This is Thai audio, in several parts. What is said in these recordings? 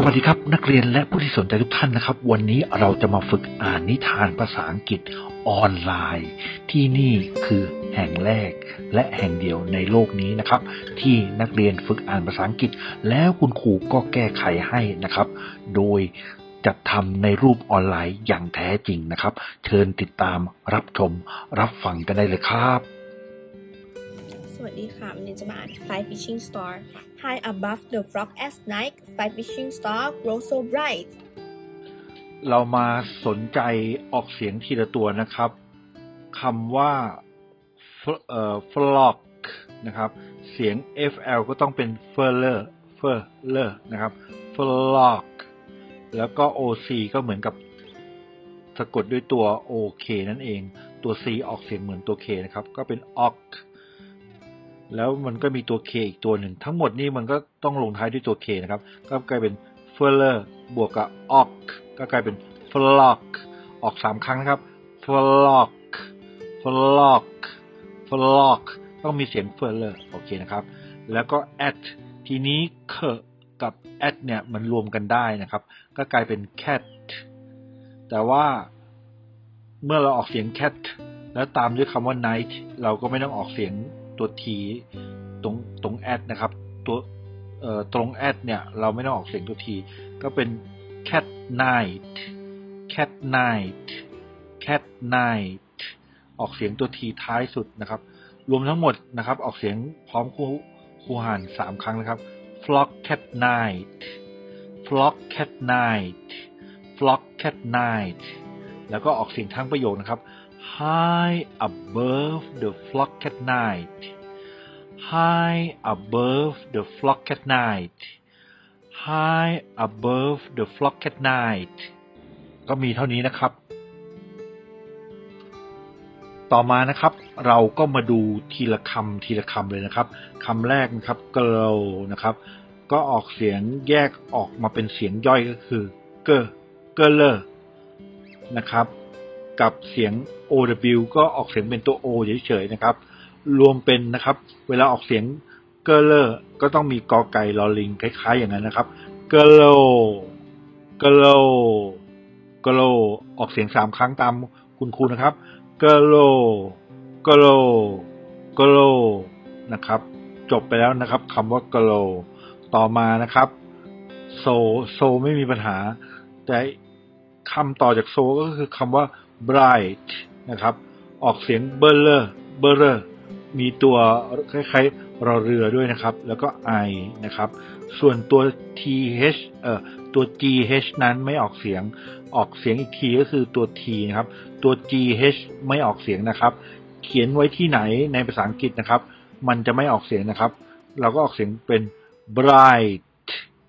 สวัสดีครับ นักเรียนและผู้ที่สนใจทุกท่านนะครับ วันนี้เราจะมาฝึกอ่านนิทานภาษาอังกฤษออนไลน์ ที่นี่คือแห่งแรกและแห่งเดียวในโลกนี้นะครับ ที่นักเรียนฝึกอ่านภาษาอังกฤษ แล้วคุณครูก็แก้ไขให้นะครับ โดยจัดทำในรูปออนไลน์อย่างแท้จริงนะครับ เชิญติดตามรับชมรับฟังกันได้เลยครับสวัสดีค่ะวันนี้จะมาอ่าน Five Fishing Star High above the frog at night Five fishing star grow so bright เรามาสนใจออกเสียงทีละตัวนะครับคำว่า flock นะครับ เสียง fl ก็ต้องเป็น feller feller นะครับ flock แล้วก็ oc ก็เหมือนกับสะกดด้วยตัว ok นั่นเอง ตัว c ออกเสียงเหมือนตัว k นะครับ ก็เป็น ok แล้วมันก็มีตัว k อีกตัวหนึ่ง ทั้งหมดนี่มันก็ต้องลงท้ายด้วยตัว k นะครับ ก็กลายเป็น feller บวกกับ ock ก็กลายเป็น flock ออกสามครั้งนะครับ flock flock flock ต้องมีเสียง feller โอเคนะครับ แล้วก็ at ทีนี้เคกับ at เนี่ยมันรวมกันได้นะครับ ก็กลายเป็น cat แต่ว่าเมื่อเราออกเสียง cat แล้วตามด้วยคำว่า night เราก็ไม่ต้องออกเสียง ตัว t ตรงตรง at นะครับ ตัวเอ่อตรง at เนี่ยเราไม่ต้องออกเสียงตัว t ก็เป็น cat night cat night cat night ออกเสียงตัว t ท้ายสุดนะครับ รวมทั้งหมดนะครับ ออกเสียงพร้อมคู่คู่หารสามครั้งนะครับ flock cat night flock cat night flock cat night แล้วก็ออกเสียงทั้งประโยคนะครับ high above the flock at night high above the flock at night high above the flock at night ก็มีเท่านี้นะครับ ต่อมานะครับ เราก็มาดูทีละคำทีละคำเลยนะครับคำแรกนะครับ grow นะครับ ก็ออกเสียงแยกออกมาเป็นเสียงย่อยก็คือ เกอเกเลอนะครับ กับเสียง ow ก็ออกเสียงเป็นตัว o เฉยๆนะครับ รวมเป็นนะครับ เวลาออกเสียงเกอเลอร์ก็ต้องมีกอไก่ลอลิงคล้ายๆอย่างนั้นนะครับเกอโลเกโลเกโลออกเสียงสามครั้งตามคุณครูนะครับglow glow glow นะครับ จบไปแล้วนะครับคำว่า glow ต่อมานะครับ so so ไม่มีปัญหา แต่คำต่อจาก so ก็คือคำว่า bright นะครับ ออกเสียงเบอร์เลอร์เบอร์เลอร์มีตัวคล้ายๆรอเรือด้วยนะครับ แล้วก็ i นะครับ ส่วนตัว th เอ่อตัว gh นั้นไม่ออกเสียงออกเสียงอีกทีก็คือตัว t นะครับ ตัว gh ไม่ออกเสียงนะครับ เขียนไว้ที่ไหนในภาษาอังกฤษนะครับ มันจะไม่ออกเสียงนะครับ เราก็ออกเสียงเป็น bright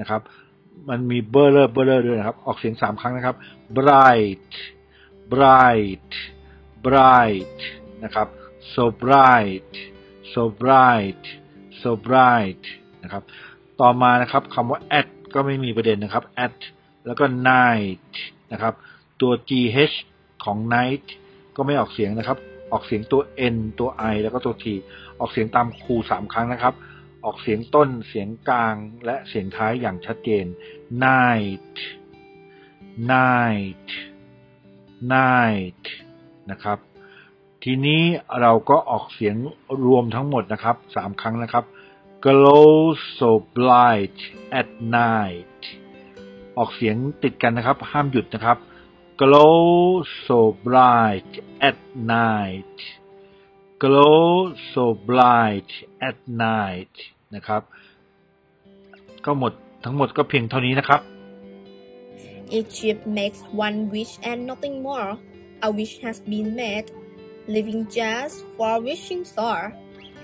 นะครับ มันมีเบอร์เลอร์เบอร์เลอร์ด้วยนะครับ ออกเสียงสามครั้งนะครับ bright bright bright นะครับ so bright so bright so bright นะครับ ต่อมานะครับคำว่า at ก็ไม่มีประเด็นนะครับ at แล้วก็ night นะครับ ตัว gh ของ night ก็ไม่ออกเสียงนะครับ ออกเสียงตัว n ตัว i แล้วก็ตัว t ออกเสียงตามครูสามครั้งนะครับ ออกเสียงต้นเสียงกลางและเสียงท้ายอย่างชัดเจน night night night นะครับ ทีนี้เราก็ออกเสียงรวมทั้งหมดนะครับสามครั้งนะครับ glow so bright at night ออกเสียงติดกันนะครับ ห้ามหยุดนะครับ glow so bright at night glow so bright at night นะครับ ก็หมดทั้งหมดก็เพียงเท่านี้นะครับ Ship makes one wish and nothing more. A wish has been made leaving just four wishing star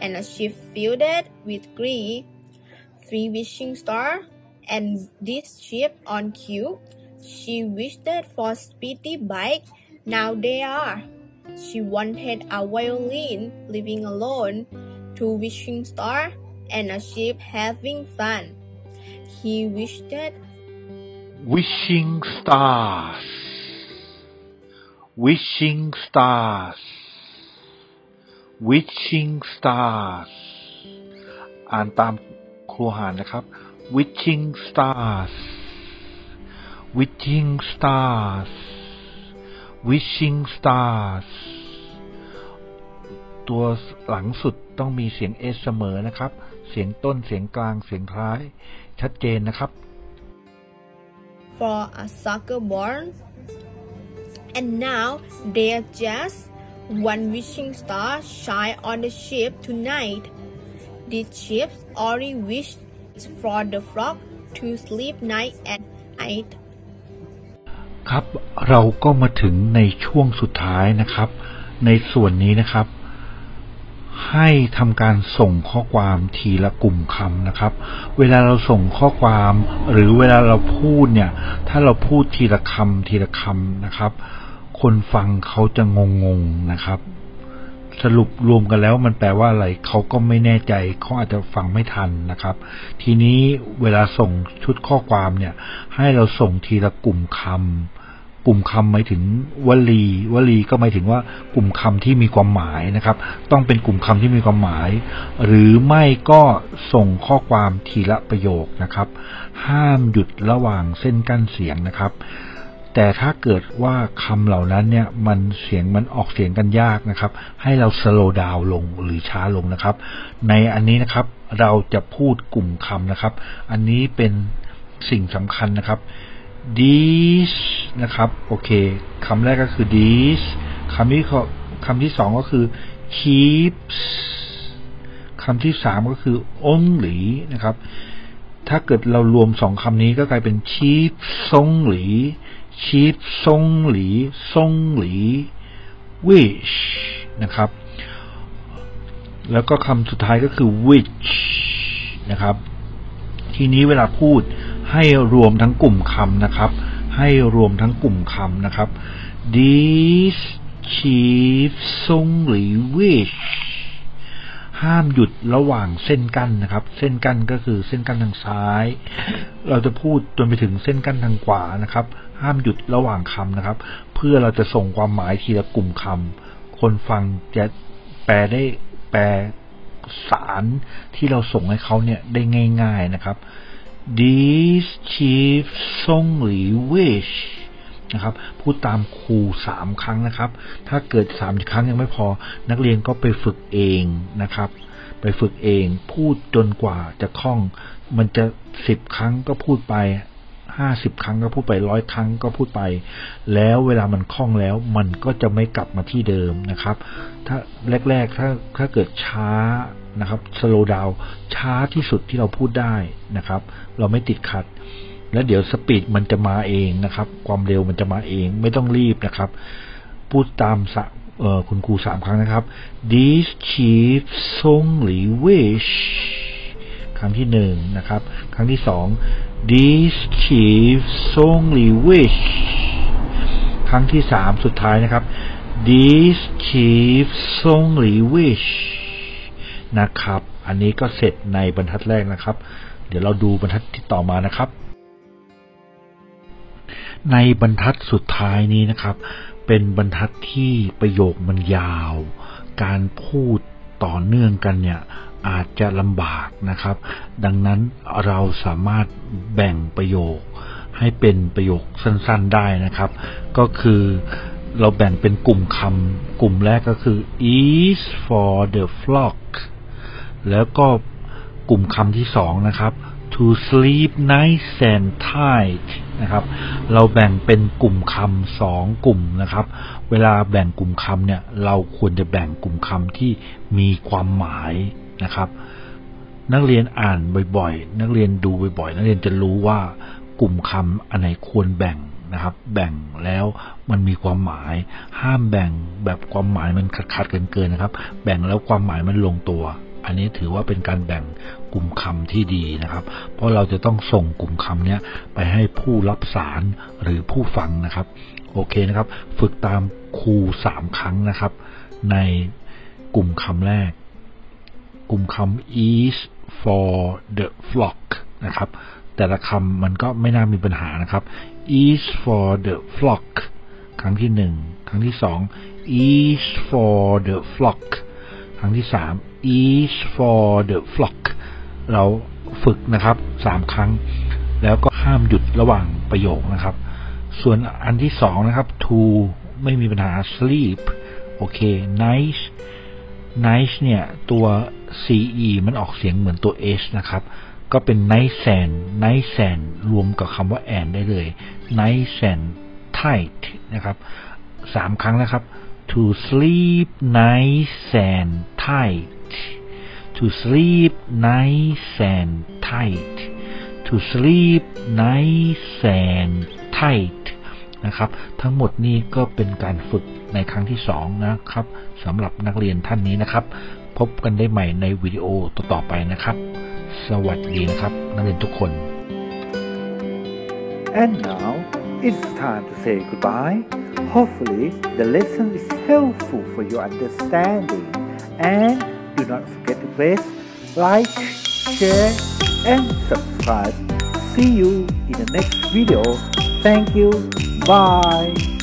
and a ship filled it with glee three wishing star and this ship on cue she wished that for speedy bike. Now they are. She wanted a violin living alone. Two wishing star and a ship having fun. He wished wishing stars wishing stars wishing stars อ่านตามครูหานนะครับ wishing stars wishing stars wishing stars ตัวหลังสุดต้องมีเสียง s เสมอนะครับ เสียงต้นเสียงกลางเสียงท้าย ชัดเจนนะครับ for a soccer born. And now there just one wishing star shine on the ship tonight. These ships only wish for the flock to sleep night and night. ครับ เราก็มาถึงในช่วงสุดท้ายนะครับ ในส่วนนี้นะครับ ให้ทำการส่งข้อความทีละกลุ่มคำนะครับ เวลาเราส่งข้อความ หรือเวลาเราพูดเนี่ย ถ้าเราพูดทีละคำทีละคำนะครับ คนฟังเขาจะงงงๆนะครับ สรุปรวมกันแล้วมันแปลว่าอะไรเขาก็ไม่แน่ใจเขาอาจจะฟังไม่ทันนะครับ ทีนี้เวลาส่งชุดข้อความเนี่ย ให้เราส่งทีละกลุ่มคำ กลุ่มคำหมายถึงวลี วลีก็หมายถึงว่ากลุ่มคำที่มีความหมายนะครับ ต้องเป็นกลุ่มคำที่มีความหมาย หรือไม่ก็ส่งข้อความทีละประโยคนะครับ ห้ามหยุดระหว่างเส้นกั้นเสียงนะครับ แต่ถ้าเกิดว่าคำเหล่านั้นเนี่ยมันเสียงมันออกเสียงกันยากนะครับ ให้เราสโลว์ดาวลงหรือช้าลงนะครับ ในอันนี้นะครับเราจะพูดกลุ่มคำนะครับ อันนี้เป็นสิ่งสำคัญนะครับ this นะครับ โอเคคำแรกก็คือ this คำที่คำที่สองก็คือ keeps คำที่สามก็คือ only นะครับ ถ้าเกิดเรารวมสองคำนี้ก็กลายเป็น cheap ซงหลี cheap ซงหลีซงหลี wish นะครับ แล้วก็คำสุดท้ายก็คือ which นะครับ ทีนี้เวลาพูด ให้รวมทั้งกลุ่มคำนะครับ ให้รวมทั้งกลุ่มคำนะครับ these chiefs only wish ห้ามหยุดระหว่างเส้นกั้นนะครับ เส้นกั้นก็คือเส้นกั้นทางซ้าย เราจะพูดจนไปถึงเส้นกั้นทางขวานะครับ ห้ามหยุดระหว่างคำนะครับ เพื่อเราจะส่งความหมายทีละกลุ่มคำคนฟังจะแปลได้แปลสารที่เราส่งให้เขาเนี่ยได้ง่าย ๆนะครับ these chiefs only wish นะครับพูดตามครูสามครั้งนะครับ ถ้าเกิดสามครั้งยังไม่พอ นักเรียนก็ไปฝึกเองนะครับ ไปฝึกเองพูดจนกว่าจะคล่อง มันจะสิบครั้งก็พูดไป ห้าสิบครั้งก็พูดไปร้อยครั้งก็พูดไป แล้วเวลามันคล่องแล้ว มันก็จะไม่กลับมาที่เดิมนะครับ ถ้าแรกๆถ้าถ้าเกิดช้านะครับสโลดาวช้าที่สุดที่เราพูดได้นะครับ เราไม่ติดขัด แล้วเดี๋ยวสปีดมันจะมาเองนะครับ ความเร็วมันจะมาเองไม่ต้องรีบนะครับ พูดตามสะคุณครูสามครั้งนะครับ these chiefs only wish รั้งที่หนึ่งนะครับ ครั้งที่สอง these chiefs only wish ครั้งที่สามสุดท้ายนะครับ these chiefs only wish นะครับ อันนี้ก็เสร็จในบรรทัดแรกนะครับ เดี๋ยวเราดูบรรทัดที่ต่อมานะครับ ในบรรทัดสุดท้ายนี้นะครับ เป็นบรรทัดที่ประโยคมันยาว การพูดต่อเนื่องกันเนี่ย อาจจะลำบากนะครับ ดังนั้นเราสามารถแบ่งประโยคให้เป็นประโยคสั้นๆได้นะครับ ก็คือเราแบ่งเป็นกลุ่มคำกลุ่มแรกก็คือ is for the flock แล้วก็กลุ่มคำที่สองนะครับ to sleep nice and tight นะครับ เราแบ่งเป็นกลุ่มคำสองกลุ่มนะครับ เวลาแบ่งกลุ่มคำเนี่ย เราควรจะแบ่งกลุ่มคำที่มีความหมาย นะครับ นักเรียนอ่านบ่อยๆ นักเรียนดูบ่อยๆ นักเรียนจะรู้ว่ากลุ่มคำอันไหนควรแบ่งนะครับ แบ่งแล้วมันมีความหมาย ห้ามแบ่งแบบความหมายมันขัดๆเกินๆนะครับ แบ่งแล้วความหมายมันลงตัวอันนี้ถือว่าเป็นการแบ่งกลุ่มคำที่ดีนะครับ เพราะเราจะต้องส่งกลุ่มคำนี้ไปให้ผู้รับสารหรือผู้ฟังนะครับ โอเคนะครับ ฝึกตามครูสามครั้งนะครับ ในกลุ่มคำแรก กลุ่มคำ is for the flock นะครับ แต่ละคำมันก็ไม่น่ามีปัญหานะครับ is for the flock ครั้งที่หนึ่งครั้งที่สอง is for the flock ครั้งที่สาม is for the flock เราฝึกนะครับสามครั้ง แล้วก็ห้ามหยุดระหว่างประโยคนะครับ ส่วนอันที่สองนะครับ to ไม่มีปัญหา sleep โอเค nice nice เนี่ย ตัว ce มันออกเสียงเหมือนตัว h นะครับ ก็เป็น nice and nice and รวมกับคำว่า and ได้เลย nice and tight นะครับสามครั้งนะครับ to sleep nice and tight to sleep nice and tight to sleep nice and tight นะครับ ทั้งหมดนี้ก็เป็นการฝึกในครั้งที่สองนะครับสำหรับนักเรียนท่านนี้นะครับ พบกันได้ใหม่ในวิดีโอต่อๆไปนะครับ สวัสดีนะครับ นักเรียนทุกคน And now it's time to say goodbye. Hopefully, the lesson is helpful for your understanding. And do not forget to press like, share, and subscribe. See you in the next video. Thank you. Bye.